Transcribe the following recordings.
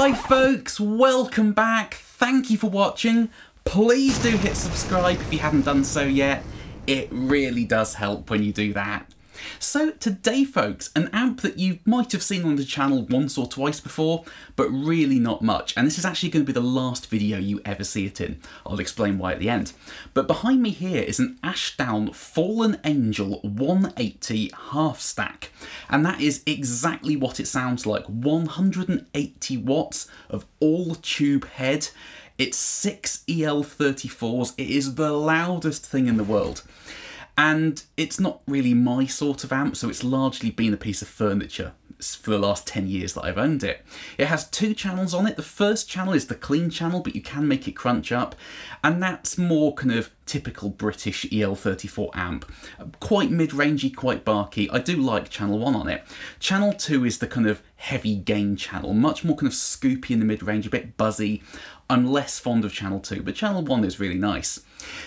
Hi folks, welcome back. Thank you for watching. Please do hit subscribe if you haven't done so yet. It really does help when you do that. So today folks, an amp that you might have seen on the channel once or twice before, but really not much, and this is actually going to be the last video you ever see it in. I'll explain why at the end. But behind me here is an Ashdown Fallen Angel 180 half stack, and that is exactly what it sounds like, 180 watts of all tube head. It's six EL34s, it is the loudest thing in the world. And it's not really my sort of amp, so it's largely been a piece of furniture for the last 10 years that I've owned it. It has two channels on it. The first channel is the clean channel, but you can make it crunch up. And that's more kind of typical British EL34 amp. Quite mid-rangey, quite barky. I do like channel 1 on it. Channel 2 is the kind of heavy gain channel, much more kind of scoopy in the mid-range, a bit buzzy. I'm less fond of channel 2, but channel 1 is really nice.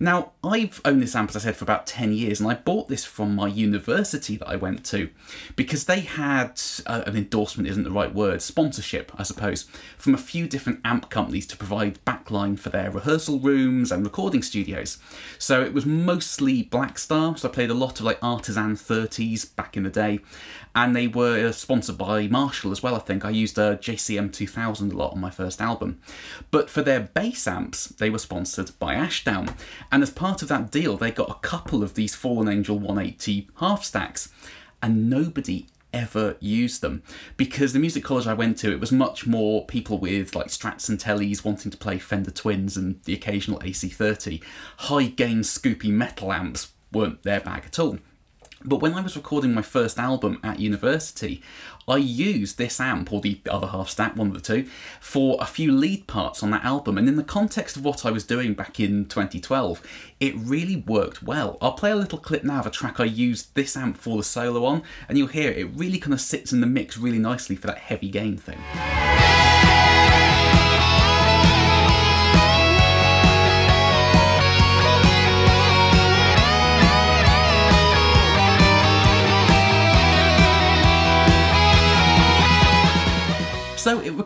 Now, I've owned this amp, as I said, for about 10 years, and I bought this from my university that I went to because they had uh, an endorsement, isn't the right word, sponsorship, I suppose, from a few different amp companies to provide backline for their rehearsal rooms and recording studios. So it was mostly Blackstar, so I played a lot of like Artisan 30s back in the day, and they were sponsored by Marshall as well, I think. I used a JCM 2000 a lot on my first album. But for their bass amps, they were sponsored by Ashdown. And as part of that deal, they got a couple of these Fallen Angel 180 half stacks, and nobody ever used them. Because the music college I went to it was much more people with like Strats and Tellys wanting to play Fender Twins and the occasional AC30 high gain scoopy metal amps weren't their bag at all but when I was recording my first album at university, I used this amp, or the other half stack, one of the two, for a few lead parts on that album. And in the context of what I was doing back in 2012, it really worked well. I'll play a little clip now of a track I used this amp for the solo on, and you'll hear it, it really kind of sits in the mix really nicely for that heavy gain thing.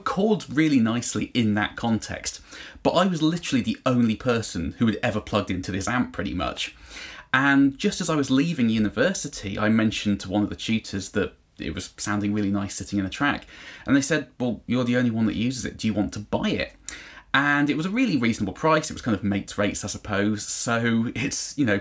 Records really nicely in that context. But I was literally the only person who had ever plugged into this amp pretty much. And just as I was leaving university, I mentioned to one of the tutors that it was sounding really nice sitting in a track. And they said, well, you're the only one that uses it. Do you want to buy it? And it was a really reasonable price. It was kind of mates rates, I suppose. So it's, you know,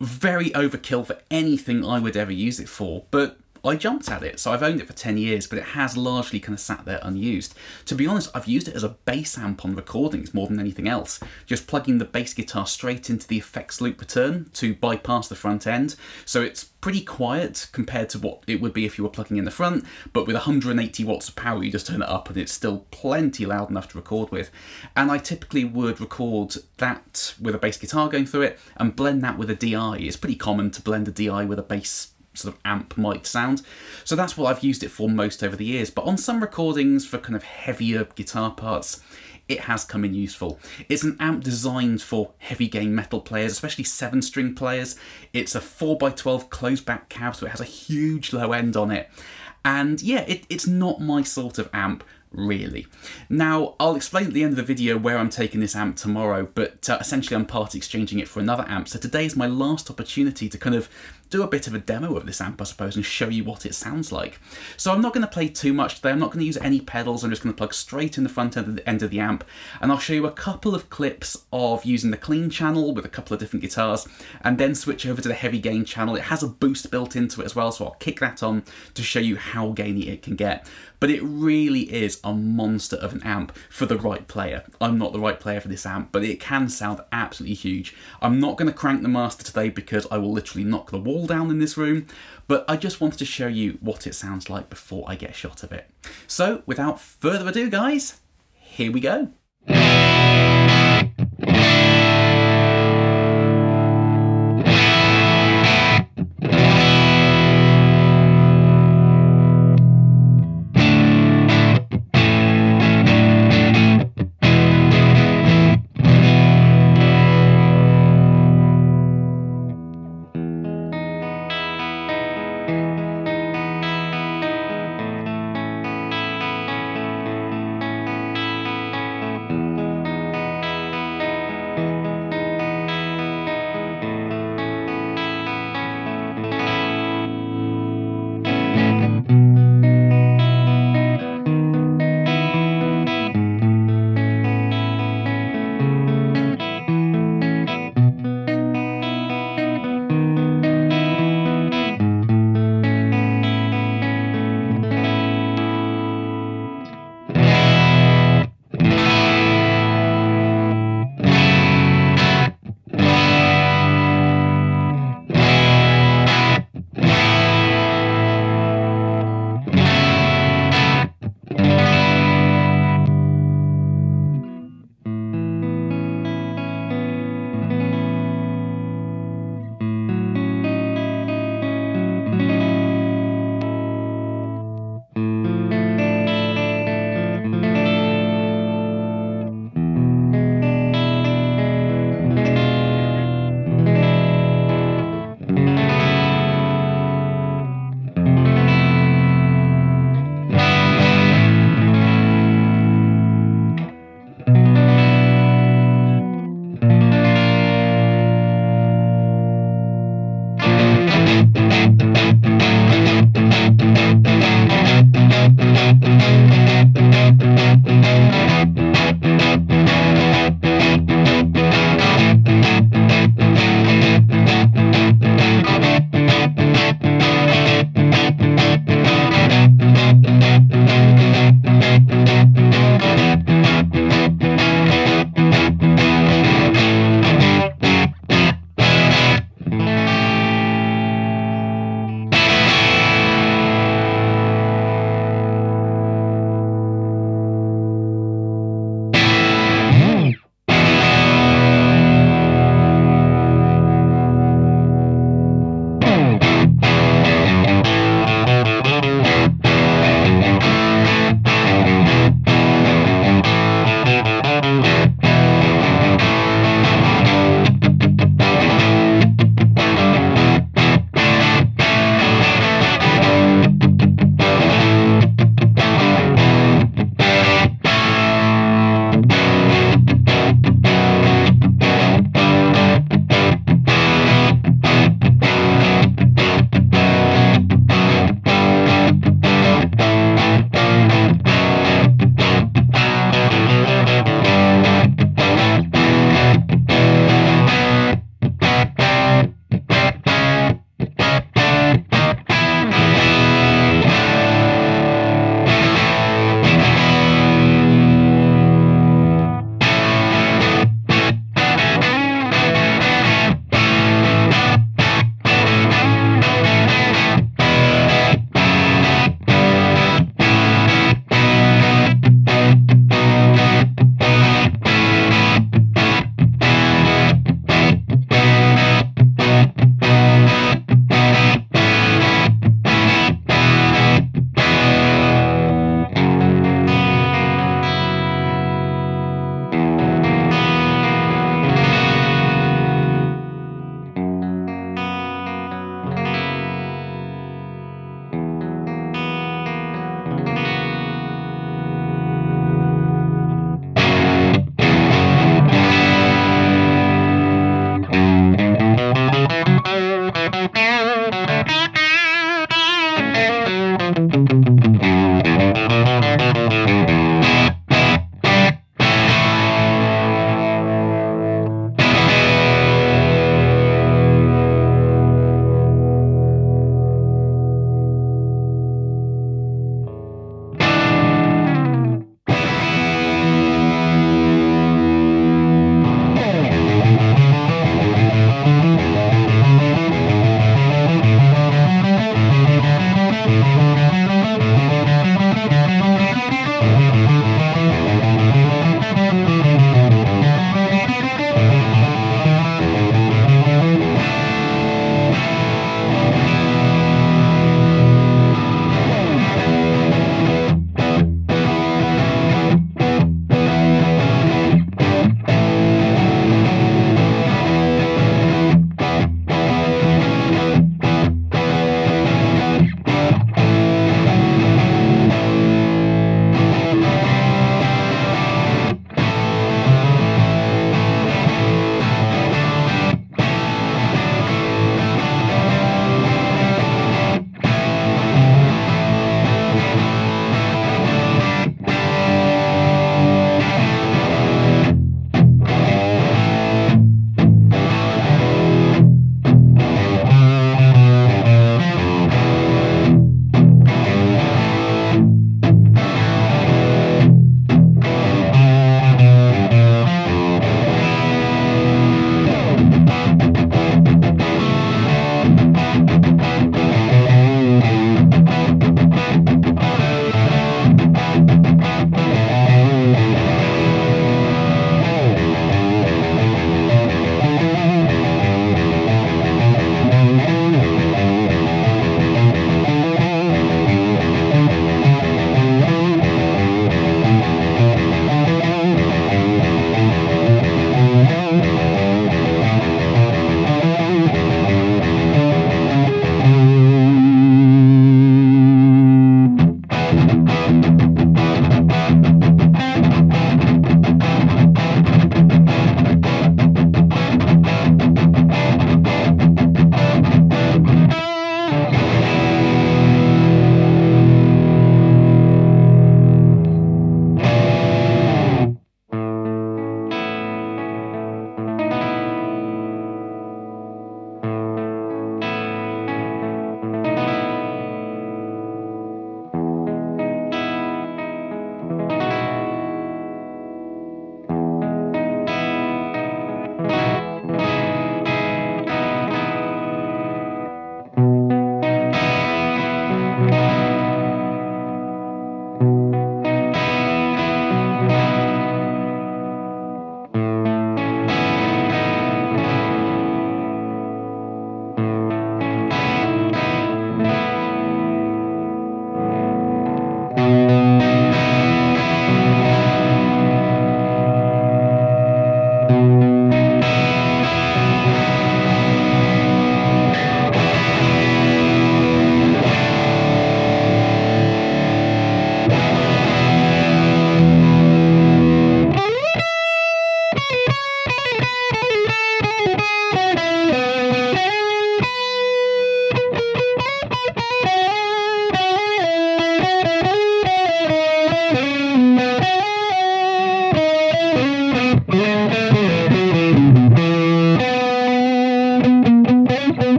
very overkill for anything I would ever use it for. But I jumped at it. So I've owned it for 10 years, but it has largely kind of sat there unused. To be honest, I've used it as a bass amp on recordings more than anything else. Just plugging the bass guitar straight into the effects loop return to bypass the front end. So it's pretty quiet compared to what it would be if you were plugging in the front, but with 180 watts of power, you just turn it up and it's still plenty loud enough to record with. And I typically would record that with a bass guitar going through it and blend that with a DI. It's pretty common to blend a DI with a bass sort of amp mic sound. So that's what I've used it for most over the years. But on some recordings for kind of heavier guitar parts, it has come in useful. It's an amp designed for heavy gain metal players, especially seven string players. It's a 4x12 closed back cab, so it has a huge low end on it. And yeah, it, it's not my sort of amp, really. Now, I'll explain at the end of the video where I'm taking this amp tomorrow, but uh, essentially I'm part exchanging it for another amp, so today is my last opportunity to kind of do a bit of a demo of this amp, I suppose, and show you what it sounds like. So I'm not going to play too much today, I'm not going to use any pedals, I'm just going to plug straight in the front end of the, end of the amp, and I'll show you a couple of clips of using the clean channel with a couple of different guitars, and then switch over to the heavy gain channel. It has a boost built into it as well, so I'll kick that on to show you how gainy it can get. But it really is a monster of an amp for the right player. I'm not the right player for this amp, but it can sound absolutely huge. I'm not going to crank the master today because I will literally knock the wall down in this room, but I just wanted to show you what it sounds like before I get a shot of it. So without further ado guys, here we go.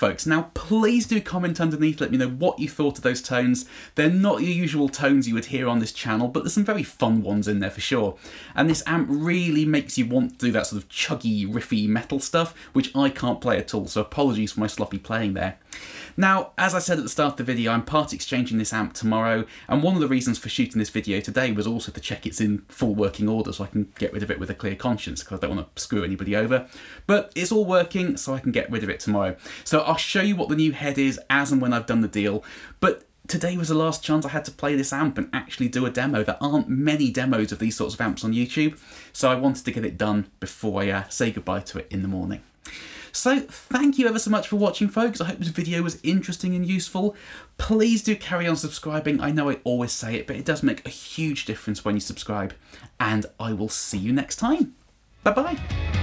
Folks. Now, please do comment underneath, let me know what you thought of those tones. They're not your usual tones you would hear on this channel, but there's some very fun ones in there for sure. And this amp really makes you want to do that sort of chuggy, riffy metal stuff, which I can't play at all, so apologies for my sloppy playing there. Now, as I said at the start of the video, I'm part exchanging this amp tomorrow, and one of the reasons for shooting this video today was also to check it's in full working order so I can get rid of it with a clear conscience, because I don't want to screw anybody over. But it's all working, so I can get rid of it tomorrow. So I'll show you what the new head is as and when I've done the deal, but today was the last chance I had to play this amp and actually do a demo. There aren't many demos of these sorts of amps on YouTube, so I wanted to get it done before I uh, say goodbye to it in the morning. So thank you ever so much for watching folks. I hope this video was interesting and useful. Please do carry on subscribing. I know I always say it, but it does make a huge difference when you subscribe. And I will see you next time. Bye bye.